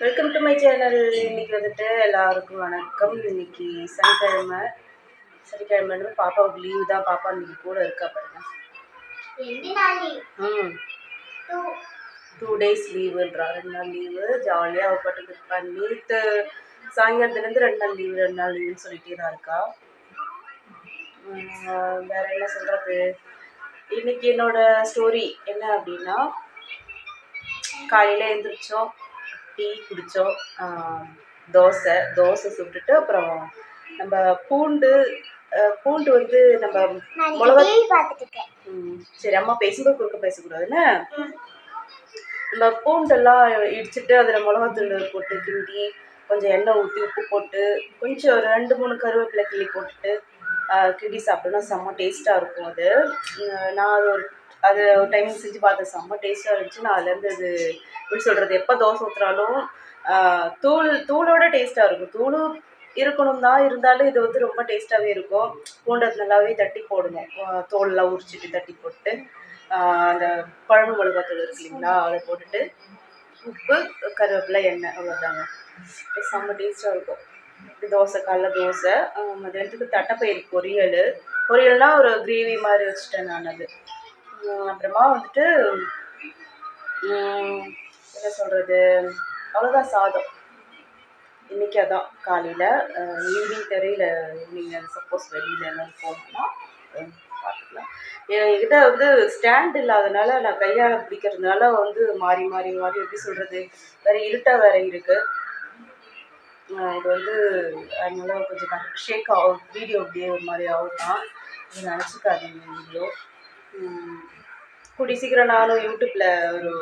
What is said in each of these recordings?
Welcome to my channel இன்னைக்கு வந்துட்டு எல்லாருக்கும் வணக்கம். இன்னைக்கு சனிக்கிழமை. சனிக்கிழமை பாப்பாவுக்கு லீவு தான். பாப்பா இன்னைக்கு கூட இருக்கா பாருங்க. ம். டூ டேஸ் லீவுன்றா ரெண்டு நாள் லீவு ஜாலியாக அவள் பாட்டுக்கு இருப்பா. நேற்று சாயங்காலத்துலேருந்து ரெண்டு நாள் லீவு ரெண்டு நாள் லீவுன்னு சொல்லிட்டே தான் இருக்கா. வேற என்ன சொல்கிறது இன்னைக்கு என்னோட ஸ்டோரி என்ன அப்படின்னா காலையில் எழுந்திரிச்சோம். டீ குடித்தோம் தோசை தோசை சுட்டுட்டு அப்புறம் நம்ம பூண்டு பூண்டு வந்து நம்ம மிளகா சரி அம்மா பேசும்போது குறுக்க பேசக்கூடாதுன்னு நம்ம பூண்டெல்லாம் இடிச்சிட்டு அதில் மிளகாத்தூள் போட்டு கிண்டி கொஞ்சம் எண்ணெய் ஊற்றி உப்பு போட்டு கொஞ்சம் ஒரு ரெண்டு மூணு கருவேப்பிலை கிள்ளி போட்டுட்டு கிண்டி சாப்பிட்டோன்னா செம்ம டேஸ்ட்டாக இருக்கும் அது. நான் அது ஒரு அது ஒரு டைம் செஞ்சு பார்த்தேன். செம்ம டேஸ்ட்டாக இருந்துச்சு. நான் அதுலேருந்து அது எப்படி சொல்கிறது எப்போ தோசை ஊற்றுறாலும் தூள் தூளோட டேஸ்ட்டாக இருக்கும். தூளும் இருக்கணும் தான் இருந்தாலும் இது வந்து ரொம்ப டேஸ்ட்டாகவே இருக்கும். பூண்டது நல்லாவே தட்டி போடுங்க. தோலெலாம் உரிச்சிட்டு தட்டி போட்டு அந்த குழம்பு மிளகாத்தூள் இருக்கு இல்லைங்களா அதை போட்டுட்டு உப்பு கருவேப்பிலை எண்ணெய் அவ்வளோதாங்க செம்ம டேஸ்ட்டாக இருக்கும். தோசை காலைல தோசை. மதியானத்துக்கு தட்டைப்பயிறு பொரியல். பொரியல்னால் ஒரு கிரேவி மாதிரி வச்சுட்டேன் நான் அது. அப்புறமா வந்துட்டு என்ன சொல்கிறது அவ்வளோதான் சாதம். இன்றைக்கி அதான் காலையில். ஈவினிங் தெரியல நீங்கள் சப்போஸ் வெளியில் என்ன போகணும்னா பார்த்துக்கலாம். என்கிட்ட வந்து ஸ்டாண்ட் இல்லாதனால நான் கையால் பிடிக்கிறதுனால வந்து மாறி மாறி மாறி எப்படி சொல்கிறது வேறு இருட்டாக வேறு இருக்குது இது வந்து அதனால கொஞ்சம் ஷேக் ஆகும் வீடியோ அப்படியே ஒரு மாதிரி ஆகும் தான் நினச்சிக்காதீங்க வீடியோ கூடி சீக்கிரம் நானும் யூடியூப்பில் ஒரு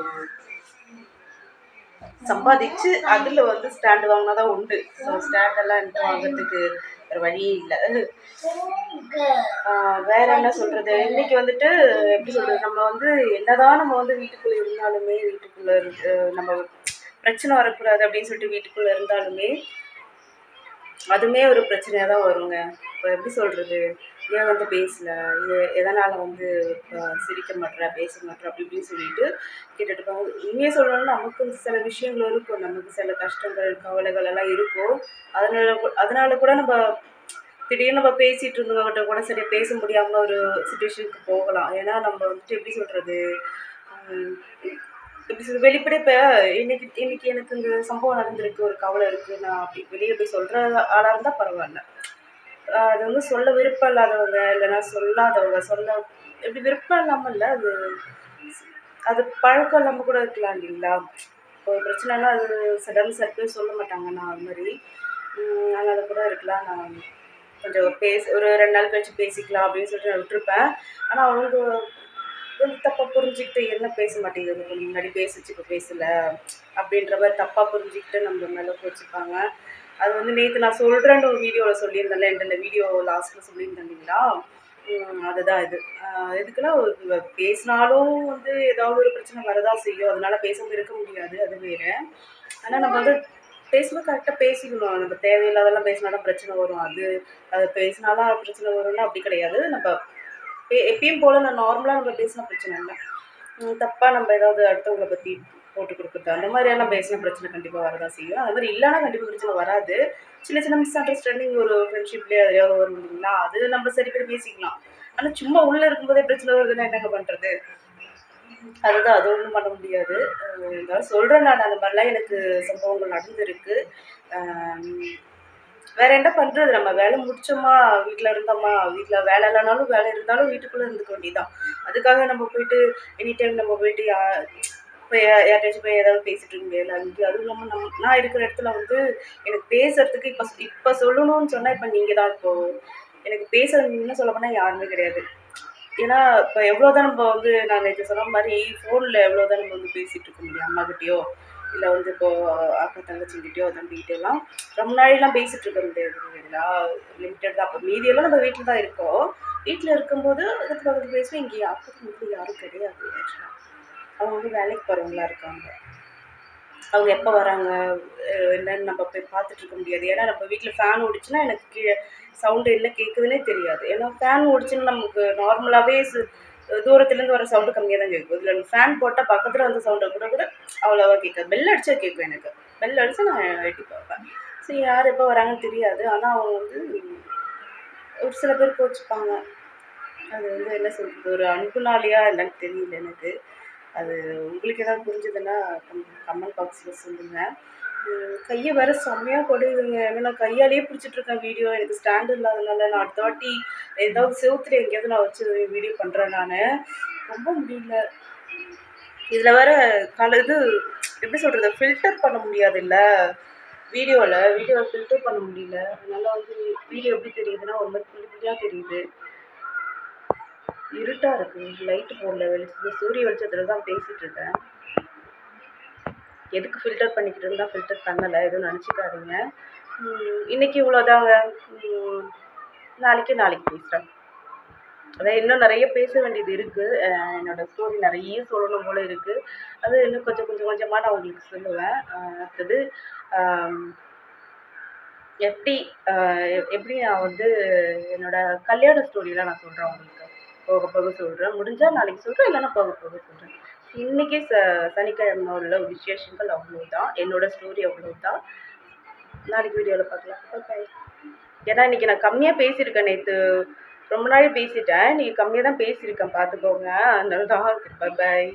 சம்பாதிச்சு அதில் வந்து ஸ்டாண்டு வாங்கினா தான் உண்டு ஸோ ஸ்டாண்டெல்லாம் என்கிட்ட வாங்குறதுக்கு வேறு வழியே இல்லை. வேற என்ன சொல்றது? இன்னைக்கு வந்துட்டு எப்படி சொல்றது? நம்ம வந்து என்னதான் நம்ம வந்து வீட்டுக்குள்ள இருந்தாலுமே வீட்டுக்குள்ள இருக்கு நம்ம பிரச்சனை வரக்கூடாது அப்படின்னு சொல்லிட்டு வீட்டுக்குள்ள இருந்தாலுமே அதுவுமே ஒரு பிரச்சனையா தான் வருங்க. இப்போ எப்படி சொல்றது? ஏன் வந்து பேசல? இது எதனால் வந்து இப்போ சிரிக்க மாட்டேற பேச மாட்டேற அப்படி இப்படின்னு சொல்லிட்டு கேட்டுட்டு இருப்பாங்க. உண்மையாக சொல்லணும்னா நமக்கு சில விஷயங்கள் இருக்கும். நமக்கு சில கஷ்டங்கள் கவலைகள் எல்லாம் இருக்கும். அதனால அதனால் அதனால கூட நம்ம திடீர்னு நம்ம பேசிட்டு இருந்தவங்ககிட்ட கூட சரி பேச முடியாமல் ஒரு சுச்சுவேஷனுக்கு போகலாம். ஏன்னா நம்ம வந்துட்டு எப்படி சொல்கிறது எப்படி சொல்றது? வெளிப்படை இப்போ இன்னைக்கு இன்னைக்கு எனக்கு இந்த சம்பவம் நடந்திருக்கு ஒரு கவலை இருக்குது நான் அப்படி வெளியே போய் சொல்கிற ஆளாக இருந்தால் பரவாயில்ல. அது வந்து சொல்ல விருப்பம் இல்லாதவங்க இல்லைன்னா சொல்லாதவங்க சொல்ல எப்படி விருப்பம் இல்லாமல் இல்லை அது அது பழக்கம் இல்லாமல் கூட இருக்கலாம் இல்லைங்களா? இப்போ ஒரு பிரச்சனைனா அது சடன் சட்டு சொல்ல மாட்டாங்க நான் அது மாதிரி. அதனால் அதனால கூட இருக்கலாம். நான் கொஞ்சம் பேச ஒரு ரெண்டு நாள் கழிச்சு பேசிக்கலாம் அப்படின்னு சொல்லிட்டு நான் விட்டுருப்பேன். ஆனால் அவங்க வந்து தப்பாக புரிஞ்சுக்கிட்டு என்ன பேச மாட்டேங்குது? முன்னாடி பேசிச்சு இப்போ பேசலை. அப்படின்ற மாதிரி தப்பாக புரிஞ்சுக்கிட்டு நம்ம மேலே வச்சுப்பாங்க அது வந்து நேற்று நான் சொல்கிறேன்னு ஒரு வீடியோவில் சொல்லியிருந்தேன்ல இந்த வீடியோ லாஸ்ட்டில் சொல்லியிருந்தேன் இல்லைங்களா? அதுதான் இது. எதுக்குன்னா பேசினாலும் வந்து ஏதாவது ஒரு பிரச்சனை வரதான் செய்யும். அதனால பேசாமல் இருக்க முடியாது அது வேறு. ஆனால் நம்ம வந்து பேசும்போது கரெக்டாக பேசிக்கணும். நம்ம தேவையில்லாதெல்லாம் பேசினாலும் பிரச்சனை வரும். அது அது பேசினாலும் அது பிரச்சனை வரும்னா அப்படி கிடையாது. நம்ம பே- எப்பயும் போல் நான் நார்மலாக நம்ம பேசினா பிரச்சனை இல்லை. தப்பாக நம்ம ஏதாவது அடுத்தவங்களை பற்றி போட்டு கொடுக்குறது. அந்த மாதிரியெல்லாம் பேசின பிரச்சனை கண்டிப்பாக வரதான் செய்யும். அது மாதிரி இல்லைன்னா கண்டிப்பாக பிரச்சனை வராது. சின்ன சின்ன மிஸ் அண்டர்ஸ்டாண்டிங் ஒரு ஃப்ரெண்ட்ஷிப்லேயே எதையாவது வரும் இல்லைங்களா அது நம்ம சரி பேர் பேசிக்கலாம். ஆனால் சும்மா உள்ளே இருக்கும்போதே பிரச்சனை வருதுன்னா என்னங்க பண்ணுறது அதுதான் அது ஒன்றும் பண்ண முடியாது. இருந்தாலும் சொல்கிறேன் நான் அந்த மாதிரிலாம் எனக்கு சம்பவங்கள் நடந்திருக்கு. வேற என்ன பண்ணுறது நம்ம வேலை முடிச்சோமா வீட்டில் இருந்தோமா? வீட்டில் வேலை இல்லைனாலும் வேலை இருந்தாலும் வீட்டுக்குள்ளே இருந்துக்க வேண்டியதான் அதுக்காக நம்ம போயிட்டு எனி டைம் நம்ம போயிட்டு யா இப்போ யார்ட்டாச்சும் போய் ஏதாவது பேசிட்டு இருக்க இல்லை அங்கே அதுவும் இல்லாமல் நம்ம நான் இருக்கிற இடத்துல வந்து எனக்கு பேசுறதுக்கு இப்போ இப்போ சொல்லணும்னு சொன்னால் இப்போ நீங்கள் தான் இப்போ எனக்கு பேச இன்னும் சொல்ல போனால் யாருமே கிடையாது. ஏன்னா இப்போ எவ்வளோ தான் நம்ம வந்து நான் நேற்று சொன்ன மாதிரி ஃபோனில் எவ்வளோ தான் நம்ம வந்து பேசிகிட்டு இருக்க முடியும். அம்மாக்கிட்டேயோ இல்லை வந்து இப்போ அக்கா தங்கச்சிக்கிட்டேயோ தம்பிக்கிட்டேலாம் ரொம்ப நாளையெல்லாம் பேசிகிட்டு இருக்க முடியாது. இல்லைங்களா? லிமிட்டட் தான். அப்போ மீதியெல்லாம் நம்ம வீட்டில் தான் இருக்கோம். வீட்டில் இருக்கும்போது அதுக்கு பக்கத்தில் பேசுவோம் இங்கே அக்கத்து வீட்டில் யாரும் கிடையாது ஆக்சுவலாக அவங்க வந்து வேலைக்கு போகிறவங்களா இருக்காங்க. அவங்க எப்போ வராங்க என்னன்னு நம்ம போய் பார்த்துட்டு இருக்க முடியாது. ஏன்னா நம்ம வீட்டில் ஃபேன் ஓடிச்சுன்னா எனக்கு கீழே சவுண்டு என்ன கேட்குதுன்னே தெரியாது. ஏன்னா ஃபேன் ஓடிச்சுன்னு நமக்கு நார்மலாகவே தூரத்துலேருந்து வர சவுண்டு கம்மியாக தான் கேட்கும் இதில் ஃபேன் போட்டால் பக்கத்தில் வந்த சவுண்டை கூட கூட அவ்வளோவா கேட்காது பெல் அடித்தா கேட்கும் எனக்கு. பெல் அடிச்சு நான் எட்டி பார்ப்பேன். ஸோ யார் எப்போ வராங்கன்னு தெரியாது. ஆனால் அவங்க வந்து ஒரு சில பேர் கோச்சிப்பாங்க. அது வந்து என்ன சொல்கிறது ஒரு அன்புனாலியாக என்னன்னு தெரியல எனக்கு. அது உங்களுக்கு ஏதாவது புரிஞ்சுதுன்னா கமெண்ட் பாக்ஸில் சொல்லுங்கள் கையை வேற செம்மையாக படுதுங்க ஏன்னா நான் கையாலேயே பிடிச்சிட்ருக்கேன் வீடியோ எனக்கு ஸ்டாண்டு இல்லாதனால நான் அடுத்த வாட்டி ஏதாவது செவுத்துல எங்கேயாவது நான் வச்சு வீடியோ பண்ணுறேன் நான். ரொம்ப முடியல. இதில் வேற கால இது எப்படி சொல்கிறது ஃபில்டர் பண்ண முடியாது இல்லை வீடியோவில் வீடியோவை ஃபில்டர் பண்ண முடியல. அதனால் வந்து வீடியோ எப்படி தெரியுதுன்னா ஒரு மாதிரி புள்ளி புள்ளியாக தெரியுது. இருட்டாக இருக்குது லைட்டு போடல வெளிச்சது சூரிய வெளிச்சத்தில் தான் பேசிகிட்ருக்கேன் எதுக்கு ஃபில்டர் பண்ணிக்கிட்டு இருந்தால் ஃபில்டர் பண்ணலை எதுவும் நினச்சிக்காதீங்க. இன்றைக்கி இன்னைக்கு இவ்வளோதாங்க நாளைக்கு நாளைக்கு பேசுகிறேன் அதான் இன்னும் நிறைய பேச வேண்டியது இருக்குது என்னோடய ஸ்டோரி நிறைய சொல்லணும் போல இருக்குது அது இன்னும் கொஞ்சம் கொஞ்சம் கொஞ்சமாக நான் உங்களுக்கு சொல்லுவேன். அடுத்தது எப்படி எப்படி நான் வந்து என்னோட கல்யாண ஸ்டோரியெலாம் நான் சொல்கிறேன் உங்களுக்கு. போக போக சொல்கிறேன் முடிஞ்சால் நாளைக்கு சொல்கிறேன் இல்லைன்னா போக போக சொல்கிறேன் இன்றைக்கி ச சனிக்கிழமை உள்ள விசேஷங்கள் அவ்வளோ தான் என்னோட ஸ்டோரி அவ்வளோ தான் நாளைக்கு வீடியோவில் பார்க்கலாம். பாய் ஏன்னா இன்றைக்கி நான் கம்மியாக பேசியிருக்கேன் நேற்று ரொம்ப நாள் பேசிட்டேன். நீங்கள் கம்மியாக தான் பேசியிருக்கேன். பார்த்துக்கோங்க. அதனால தான் பாய்